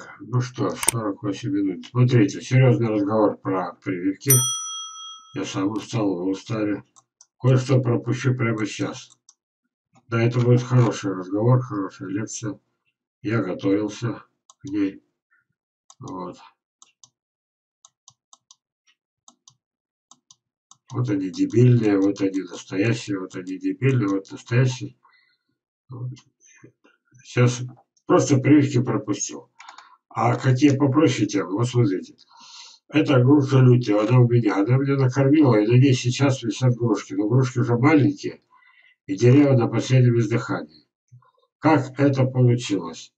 Так, ну что, 48 минут. Смотрите, серьезный разговор про прививки. Я сам устал, вы устали. Кое-что пропущу прямо сейчас. Да, это будет хороший разговор, хорошая лекция. Я готовился к ней. Вот. Вот они дебильные, вот они настоящие, вот они дебильные, вот настоящие. Сейчас просто прививки пропустил. А какие попроще темы? Вот смотрите. Это груша лютая, она у меня. Она меня накормила, и на ней сейчас висят грушки. Но грушки уже маленькие, и деревья на последнем издыхании. Как это получилось?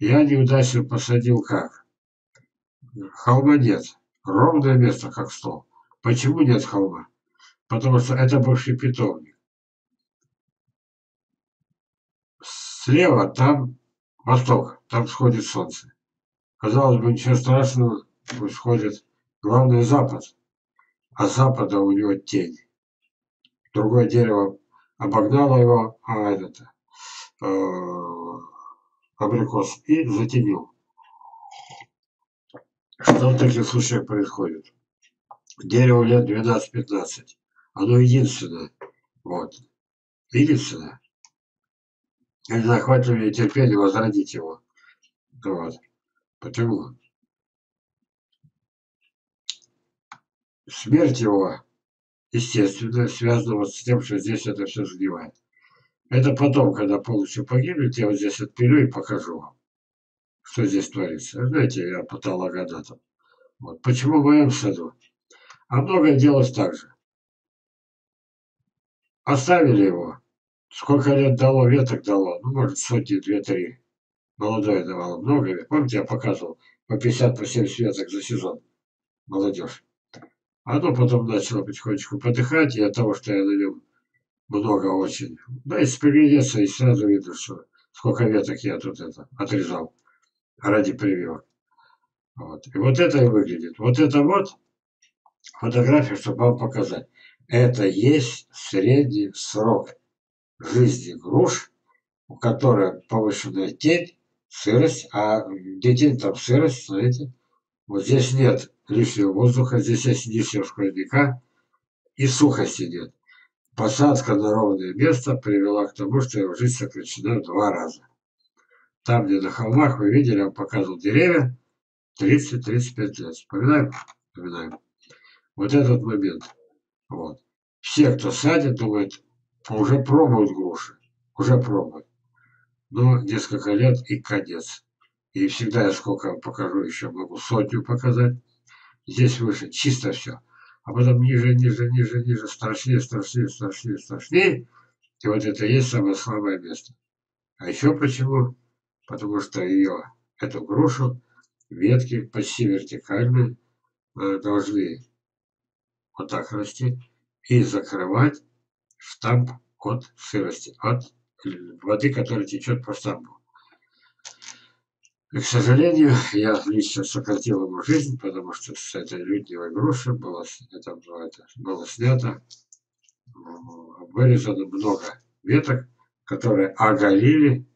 Я неудачно посадил как? Холма нет. Ровное место, как стол. Почему нет холма? Потому что это бывший питомник. Слева там восток, там сходит солнце. Казалось бы, ничего страшного, пусть ходит. Главное запад. А запада у него тень. Другое дерево обогнало его, а этот э, абрикос и затенил. Что в таких случаях происходит? Дерево лет 12-15. Оно единственное. Вот. Единственное. И захватывали терпение возродить его. Вот. Почему? Смерть его, естественно, связана вот с тем, что здесь это все сгнивает. Это потом, когда полностью погибнет, я вот здесь отпилю и покажу вам, что здесь творится. Знаете, я патологоанатом. Вот. Почему в моем саду? А многое делалось так же. Оставили его. Сколько лет дало, веток дало? Ну, может, сотни, две-три молодое давало много. Помните, я показывал по 50, по 70 веток за сезон. Молодежь. Оно потом начало потихонечку подыхать, и от того, что я на нем много очень. Да, если приглядеться, и сразу видно, что сколько веток я тут это отрезал ради прививок. Вот. И вот это и выглядит. Вот это вот фотография, чтобы вам показать. Это есть средний срок жизни груш, у которой повышенная тень, сырость, а где там сырость, знаете, вот здесь нет лишнего воздуха, здесь есть лишнего сквозняка и сухости нет. Посадка на ровное место привела к тому, что его жизнь сокращена в два раза. Там, где на холмах, вы видели, я показывал деревья, 30-35 лет. Вспоминаем? Вспоминаем. Вот этот момент. Вот. Все, кто садит, думают, уже пробуют груши. Уже пробуют но несколько лет и конец. И всегда я сколько покажу, еще могу сотню показать. Здесь выше чисто все. А потом ниже, ниже, ниже, ниже, страшнее, страшнее, страшнее, страшнее. И вот это и есть самое слабое место. А еще почему? Потому что ее, эту грушу, ветки почти вертикальные, э, должны вот так расти и закрывать штамп от сырости, от воды, которая течет по штамбу. И, к сожалению, я лично сократил ему жизнь, потому что с этой людневой груши было, это, это, было снято, вырезано много веток, которые оголили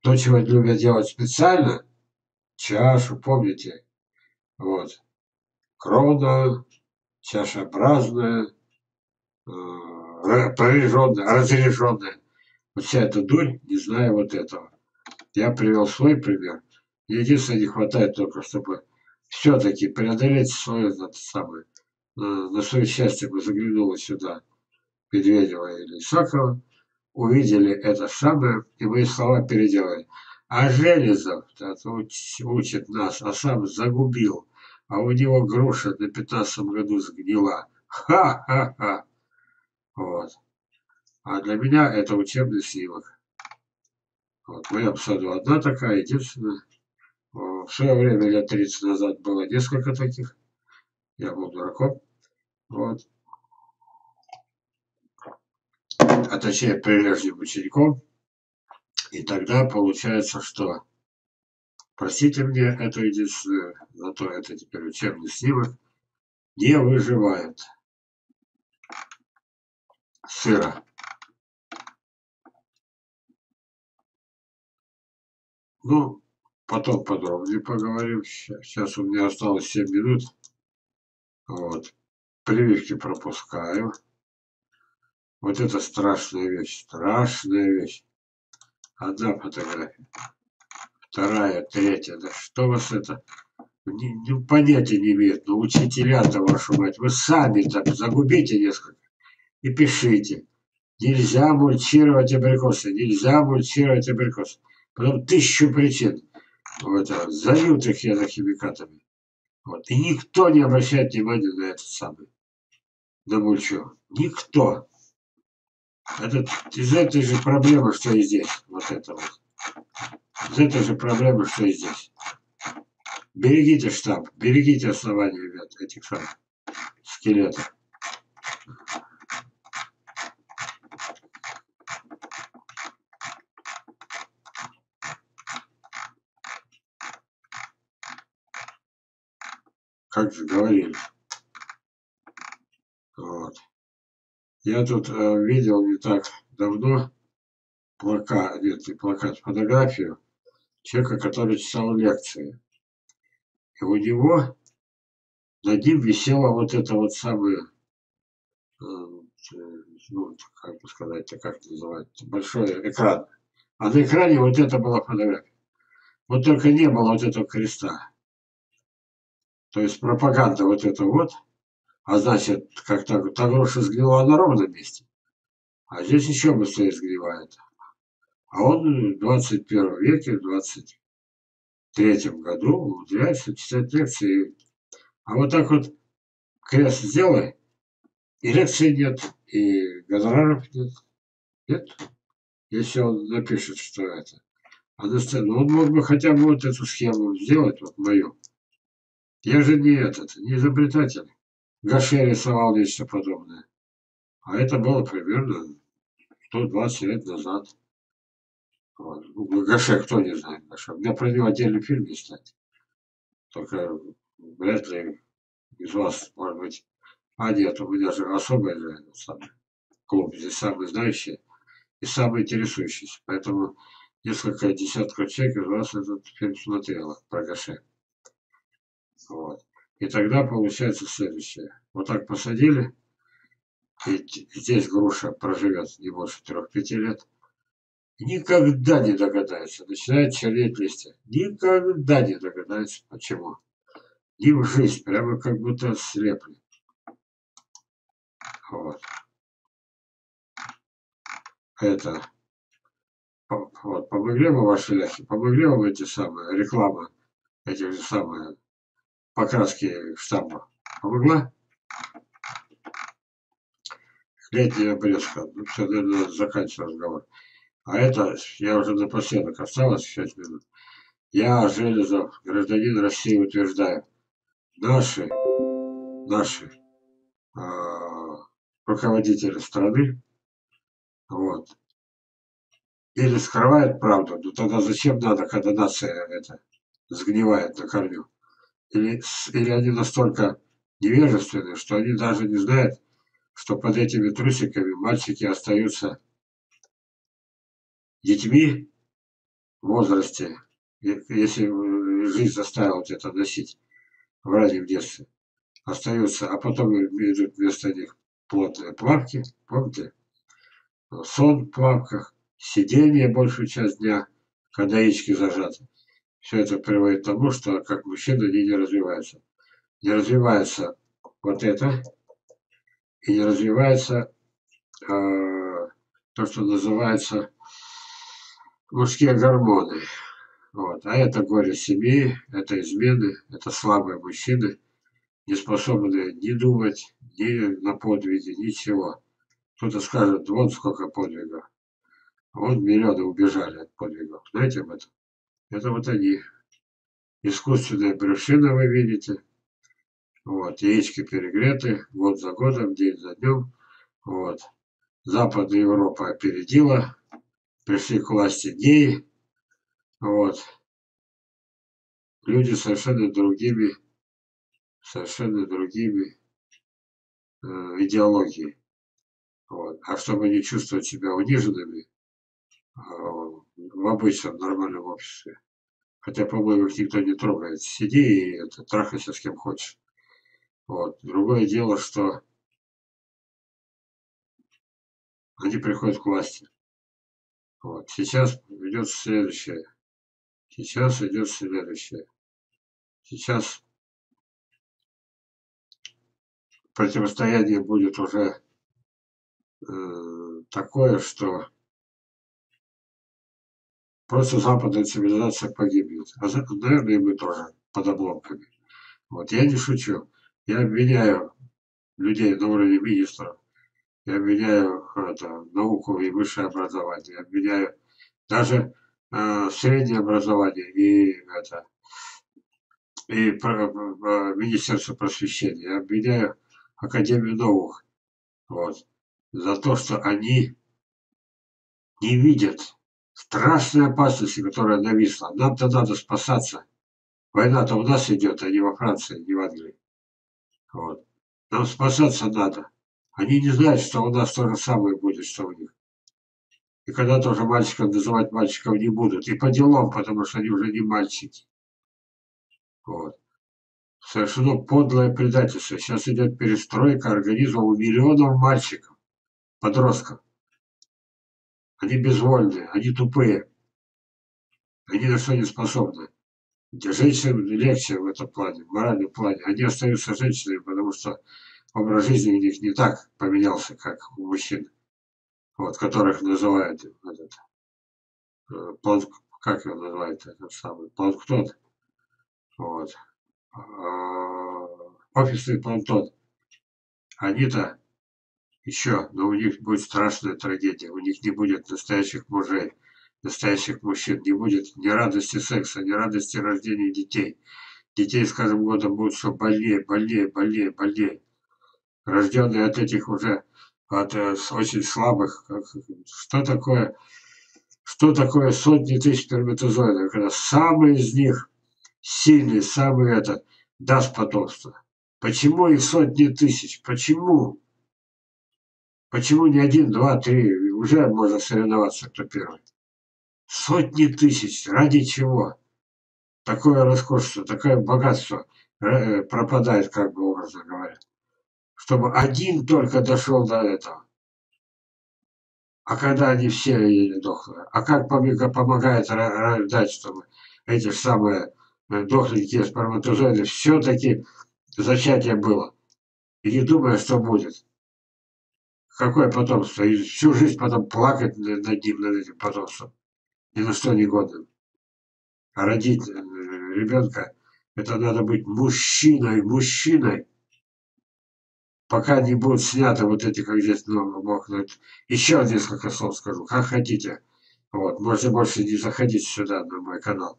то, чего любят делать специально, чашу, помните, вот, крона, чашеобразная, э, прореженная, разреженная вся эта дурь, не знаю вот этого. Я привел свой пример. Единственное, не хватает только, чтобы все-таки преодолеть свое это самое. На, на свое счастье мы заглянули сюда, Медведева или Исакова, увидели это самое, и мои слова переделали. А Железов учит нас, а сам загубил, а у него груша на 15 году сгнила. Ха-ха-ха. Вот. А для меня это учебный снимок. Вот, в моем саду одна такая, единственная. В свое время, лет 30 назад, было несколько таких. Я был дураком. Вот. А точнее, прилежным учеником. И тогда получается, что, простите мне, это единственное, зато это теперь учебный снимок, не выживает сыра. Ну, потом подробнее поговорим. Сейчас у меня осталось 7 минут. Вот. Прививки пропускаю. Вот это страшная вещь. Страшная вещь. Одна фотография. Вторая, третья. Да что вас это... Не, не, понятия не имеет. Но учителя-то, вашу мать, вы сами так загубите несколько и пишите. Нельзя мульчировать абрикосы, нельзя мульчировать абрикосы. Потом тысячу причин. Вот, зальют их химикатами. Вот. И никто не обращает внимания на этот самый, на мульчу. Никто. Это из этой же проблемы, что и здесь. Вот это вот. Из этой же проблемы, что и здесь. Берегите штамп, берегите основания, ребят, этих самых скелетов. Как же говорили. Вот. Я тут э, видел не так давно плакат, нет, не плакат, фотографию человека, который читал лекции. И у него над ним висела вот эта вот самая, э, ну, как бы сказать, как это называется, большой экран. А на экране вот это была фотография. Вот только не было вот этого креста. То есть пропаганда вот это вот, а значит, как так, та груша сгнила на ровном месте. А здесь еще быстрее сгнивает. А он в 21 веке, в 23 году умудряется читать лекции. А вот так вот крест сделай, и лекций нет, и гонораров нет. Нет? Если он напишет, что это. А на сцену, он мог бы хотя бы вот эту схему сделать, вот мою. Я же не этот, не изобретатель. Гаше рисовал нечто подобное. А это было примерно 120 лет назад. Вот. Ну, Гаше, кто не знает Гаше. У меня про него отдельный фильм есть, кстати. Только вряд ли из вас, может быть... А нет, у меня же особый же самый клуб. Здесь самый знающий и самый интересующийся. Поэтому несколько десятков человек из вас этот фильм смотрело про Гаше. Вот. И тогда получается следующее. Вот так посадили, и здесь груша проживет не больше трех-пяти лет. Никогда не догадается. Начинает чернеть листья. Никогда не догадается, почему. И в жизнь, прямо как будто слепли. Вот. Это. Вот, помогли мы ваши ляхи, помогли вам эти самые рекламы, этих же самые покраски штампа. Помогла? Летняя обрезка. Ну, все, наверное, заканчиваю разговор. А это, я уже напоследок осталось 6 минут. Я, Железов, гражданин России, утверждаю, наши, наши э, руководители страны, вот, или скрывают правду, ну тогда зачем надо, когда нация это сгнивает на корню? Или, или они настолько невежественны, что они даже не знают, что под этими трусиками мальчики остаются детьми в возрасте, если жизнь заставила это носить в раннем детстве, остаются, а потом идут вместо них плотные плавки, помните? Сон в плавках, сидение большую часть дня, когда яички зажаты. Все это приводит к тому, что как мужчина они не развиваются. Не развивается вот это, и не развивается э, то, что называется мужские гормоны. Вот. А это горе семьи, это измены, это слабые мужчины, не способные ни думать, ни на подвиги, ничего. Кто-то скажет, вот сколько подвигов. Вот миллионы убежали от подвигов. Знаете об этом? Это вот они. Искусственная брюшина вы видите. Вот, яички перегреты год за годом, день за днем. Вот. Западная Европа опередила. Пришли к власти геи. Вот. Люди совершенно другими, совершенно другими э, идеологией. Вот. А чтобы не чувствовать себя униженными в обычном нормальном обществе, Хотя, по-моему, их никто не трогает. Сиди и это, трахайся с кем хочешь. Вот. Другое дело, что они приходят к власти. Вот. Сейчас идет следующее. Сейчас идет следующее. Сейчас противостояние будет уже э, такое, что просто западная цивилизация погибнет. А наверное, и мы тоже под обломками. Вот я не шучу. Я обвиняю людей на уровне министров. Я обвиняю это, науку и высшее образование. Я обвиняю даже э, среднее образование и это и про, про, Министерство просвещения. Я обвиняю Академию наук. Вот. За то, что они не видят страшной опасности, которая нависла. Нам-то надо спасаться. Война-то у нас идет, а не во Франции, не в Англии. Вот. Нам спасаться надо. Они не знают, что у нас то же самое будет, что у них. И когда тоже мальчиков называть мальчиков не будут. И по делам, потому что они уже не мальчики. Вот. Совершено подлое предательство. Сейчас идет перестройка организма у миллионов мальчиков, подростков. Они безвольные, они тупые. Они на что не способны. Женщинам легче в этом плане, в моральном плане. Они остаются женщинами, потому что образ жизни у них не так поменялся, как у мужчин, вот, которых называют этот, э, планк, как его называют, этот самый, планктон. Вот. А, офисный планктон. Они-то еще, но у них будет страшная трагедия. У них не будет настоящих мужей, настоящих мужчин. Не будет ни радости секса, ни радости рождения детей. Детей с каждым годом будут все больнее, больнее, больнее, больнее. Рожденные от этих уже, от э, очень слабых. Что такое, что такое сотни тысяч сперматозоидов, когда самый из них сильный, самый этот, даст потомство. Почему их сотни тысяч? Почему? Почему не один, два, три? Уже можно соревноваться, кто первый. Сотни тысяч. Ради чего? Такое роскошество, такое богатство э, пропадает, как бы образно говоря. Чтобы один только дошел до этого. А когда они все еле дохлые? А как помогает рождать, чтобы эти самые э, дохленькие сперматозоиды все-таки зачатие было? И не думая, что будет. Какое потомство? И всю жизнь потом плакать над ним, над этим потомством. Ни на что не годным. А родить э, ребенка, это надо быть мужчиной, мужчиной. Пока не будут сняты вот эти, как здесь много бог. Еще несколько слов скажу, как хотите. Вот, можете больше не заходить сюда, на мой канал.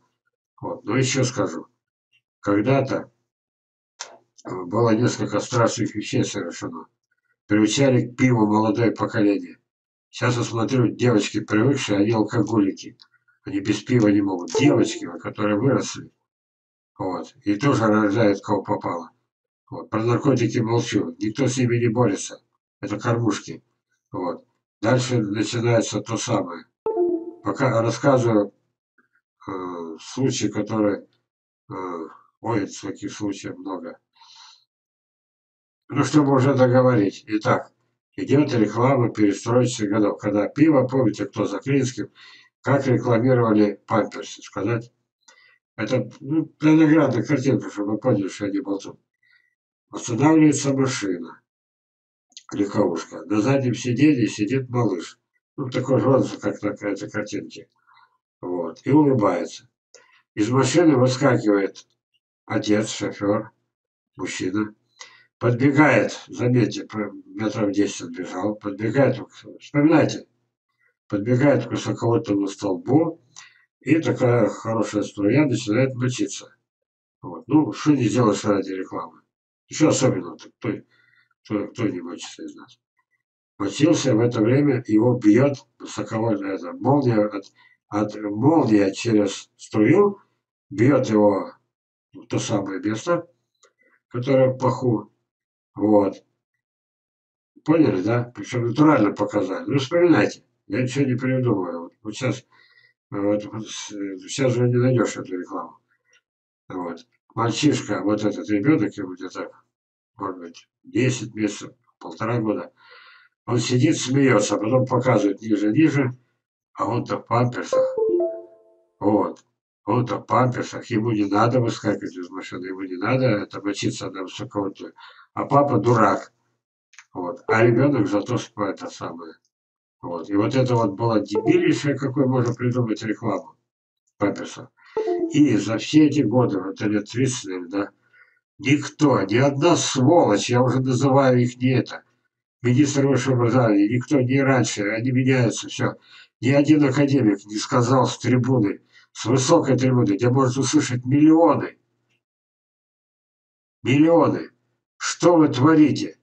Вот, но еще скажу. Когда-то э, было несколько страшных вещей совершено приучали к пиву молодое поколение. Сейчас я смотрю, девочки привыкшие, они алкоголики. Они без пива не могут. Девочки, которые выросли. Вот. И тоже рождают, кого попало. Вот. Про наркотики молчу. Никто с ними не борется. Это кормушки. Вот. Дальше начинается то самое. Пока рассказываю э, случаи, которые... Э, ой, таких случаев много. Ну, чтобы уже договорить. Итак, идет реклама перестроечных годов. Когда пиво, помните, кто за Клинским, как рекламировали памперсы, сказать? Это ну, для наглядной картинка, чтобы вы поняли, что я не болтун. Останавливается машина, легковушка. На заднем сиденье сидит малыш. Ну, такой же он, как на этой картинке. Вот. И улыбается. Из машины выскакивает отец, шофер, мужчина подбегает, заметьте, метров 10 отбежал, подбегает, вспоминайте, подбегает к высоковольтному столбу, и такая хорошая струя начинает мочиться. Вот. Ну, что не делаешь ради рекламы? Еще особенно, кто, кто, кто не мочится из нас. Мочился, в это время его бьет высоковольтная это, молния, от, от молния через струю, бьет его в то самое место, которое в паху, вот. Поняли, да? Причем натурально показали. Ну, вспоминайте. Я ничего не придумываю. Вот, вот сейчас Вот, сейчас же не найдешь эту рекламу. Вот. Мальчишка, вот этот ребенок, ему где-то, может быть, 10 месяцев, полтора года, он сидит, смеется, а потом показывает ниже-ниже, а он-то в памперсах. Вот. Он-то в памперсах, ему не надо выскакивать из машины, ему не надо это мочиться на высоковольтную. А папа дурак. Вот. А ребенок зато это самое. Вот. И вот это вот была дебилейшая, какой можно придумать рекламу памперса. И за все эти годы, вот лет 30, да, никто, ни одна сволочь, я уже называю их не это, министр высшего образования, никто не раньше, они меняются, все. Ни один академик не сказал с трибуны, с высокой трибуны, где может услышать миллионы, миллионы, что вы творите.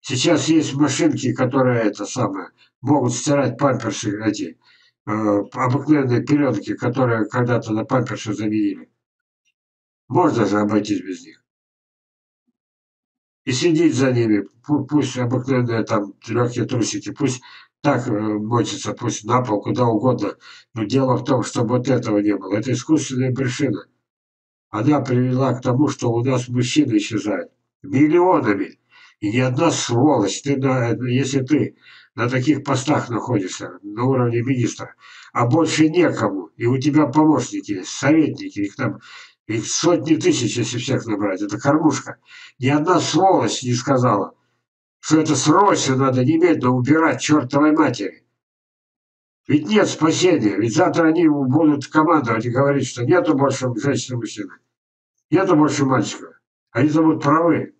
Сейчас есть машинки, которые это самое, могут стирать памперсы эти, э, обыкновенные пеленки, которые когда-то на памперсы заменили. Можно же обойтись без них. И следить за ними, пусть обыкновенные там легкие трусики, пусть так э, мочится, пусть на пол, куда угодно. Но дело в том, что вот этого не было. Это искусственная брюшина. Она привела к тому, что у нас мужчины исчезают. Миллионами. И ни одна сволочь, ты на, если ты на таких постах находишься, на уровне министра, а больше некому, и у тебя помощники советники, их там их сотни тысяч, если всех набрать, это кормушка. Ни одна сволочь не сказала, что это срочно надо немедленно убирать чертовой матери. Ведь нет спасения, ведь завтра они будут командовать и говорить, что нету больше женщин и мужчин, нету больше мальчиков. Они-то будут правы.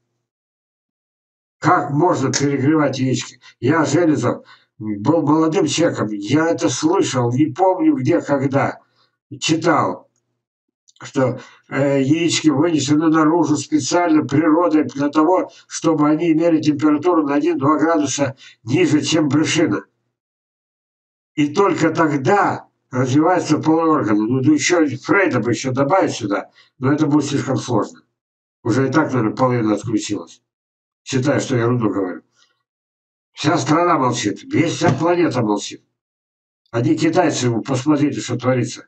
Как можно перегревать яички? Я, Железов, был молодым человеком, я это слышал, не помню где, когда, читал что э, яички вынесены наружу специально природой для того, чтобы они имели температуру на 1-2 градуса ниже, чем брюшина. И только тогда развивается полый орган. Ну, ну еще Фрейда бы еще добавить сюда, но это будет слишком сложно. Уже и так, наверное, половина отключилась. Считаю, что я ерунду говорю. Вся страна молчит, весь вся планета молчит. Одни китайцы, посмотрите, что творится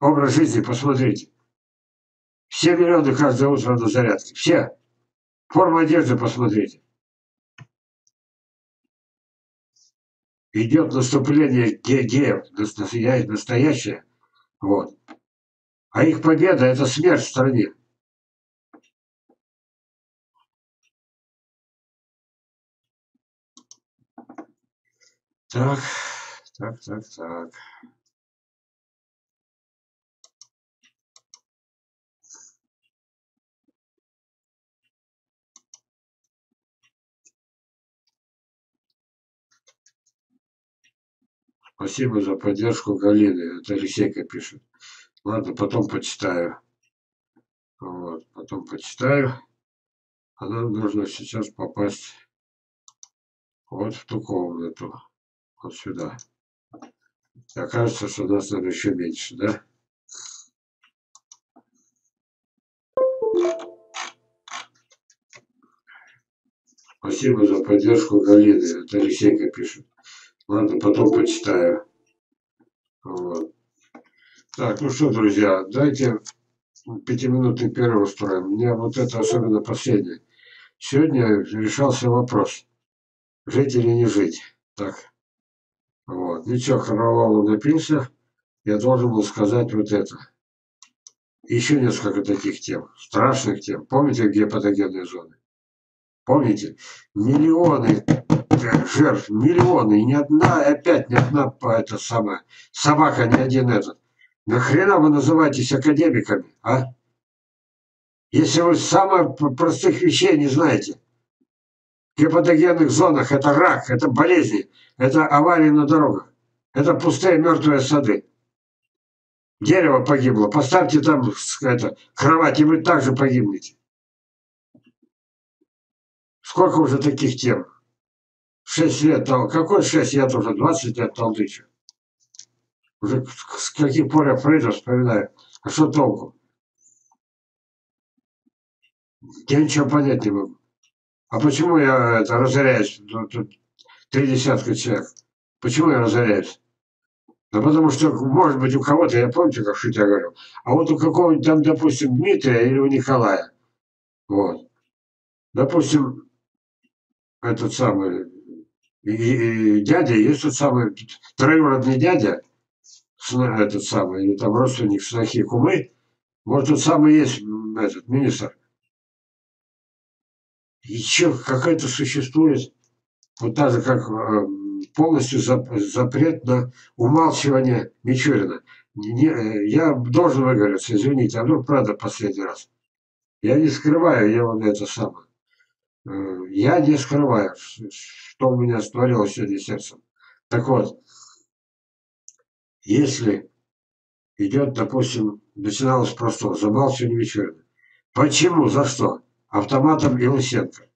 образ жизни, посмотрите. Все миллионы каждое утро на зарядке. Все. Форма одежды посмотрите. Идет наступление ге геев, настоящее. Вот. А их победа – это смерть в стране. Так, так, так, так. Спасибо за поддержку Галины. Это Алексейка пишет. Ладно, потом почитаю. Вот, потом почитаю. А нам нужно сейчас попасть вот в ту комнату. Вот сюда. И окажется, что нас надо еще меньше, да? Спасибо за поддержку Галины. Это Алексейка пишет. Ладно, потом почитаю. Вот. Так, ну что, друзья, дайте пятиминутный перерыв устроим. Меня вот это особенно последнее. Сегодня решался вопрос, жить или не жить. Так, вот. Ничего, Харалолу напился, я должен был сказать вот это. Еще несколько таких тем, страшных тем. Помните, где патогенные зоны? Помните? Миллионы жертв, миллионы, и ни одна, опять ни одна это самая, собака, ни один этот. Нахрена вы называетесь академиками, а? Если вы самых простых вещей не знаете. В гепатогенных зонах это рак, это болезни, это аварии на дорогах, это пустые мертвые сады. Дерево погибло, поставьте там это, кровать, и вы также погибнете. Сколько уже таких тем? 6 лет, там, какой 6 лет уже, 20 лет толдычу. Уже с каких пор я Фрейда вспоминаю. А что толку? Я ничего понять не могу. А почему я это разоряюсь? Тут три десятка человек. Почему я разоряюсь? Да потому что, может быть, у кого-то, я помню, как шутя говорил, а вот у какого-нибудь там, допустим, Дмитрия или у Николая, вот, допустим, этот самый, дядя, есть тот самый троюродный дядя, этот самый, или там родственник снохи кумы, может, тот самый есть этот министр. Еще какая-то существует, вот так же, как э, полностью запрет на умалчивание Мичурина. Не, э, я должен выговориться, извините, а вдруг правда последний раз. Я не скрываю, я вот это самое. Э, я не скрываю, что у меня створилось сегодня сердцем. Так вот, если идет, допустим, начиналось просто замалчивание Мичурина. Почему? За что? Автоматом и Лысенко.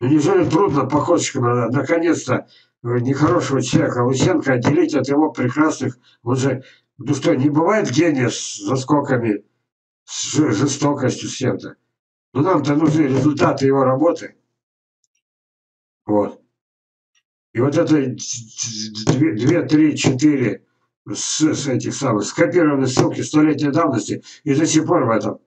Ну неужели трудно походочкам наконец-то нехорошего человека Лысенко отделить от его прекрасных, он же, ну что, не бывает гения с заскоками, с жестокостью, с чем-то. Но нам-то нужны результаты его работы. Вот. И вот это две, три, четыре с, с этих самых скопированные ссылки столетней давности и до сих пор в этом.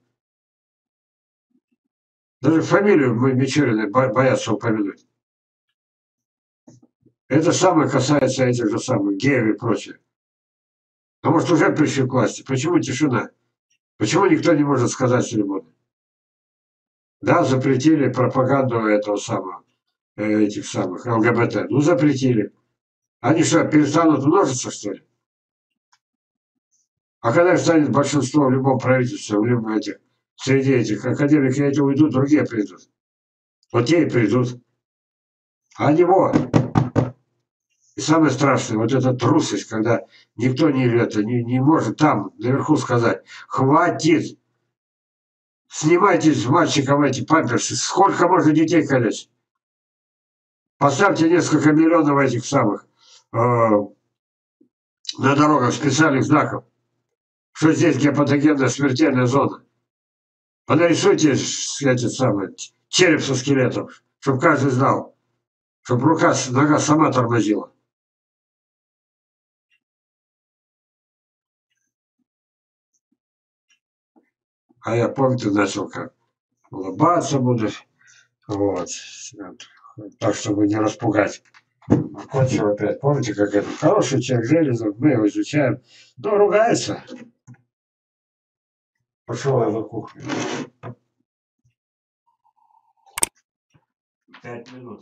Даже фамилию Мичурина боятся упомянуть. Это самое касается этих же самых геев и прочее. А может уже пришли к власти? Почему тишина? Почему никто не может сказать свободу? Да, запретили пропаганду этого самого, э, этих самых ЛГБТ. Ну, запретили. Они что, перестанут множиться, что ли? А когда станет большинство в любом правительстве, в любом этих, среди этих академиков эти уйдут, другие придут. Вот те и придут. А не вот. И самое страшное, вот эта трусость, когда никто не, это, не, не может там наверху сказать, хватит, снимайте с мальчиков эти памперсы, сколько можно детей колечь. Поставьте несколько миллионов этих самых э, на дорогах специальных знаков, что здесь гепатогенная смертельная зона. Понарисуйте эти самые, череп со скелетом, чтобы каждый знал, чтобы рука, нога сама тормозила. А я помню, ты начал как улыбаться будешь. Вот. Так, чтобы не распугать. Кончил опять. Помните, как это? Хороший человек, Железов, мы его изучаем. Но ругается. Пошел я на кухню. Пять минут.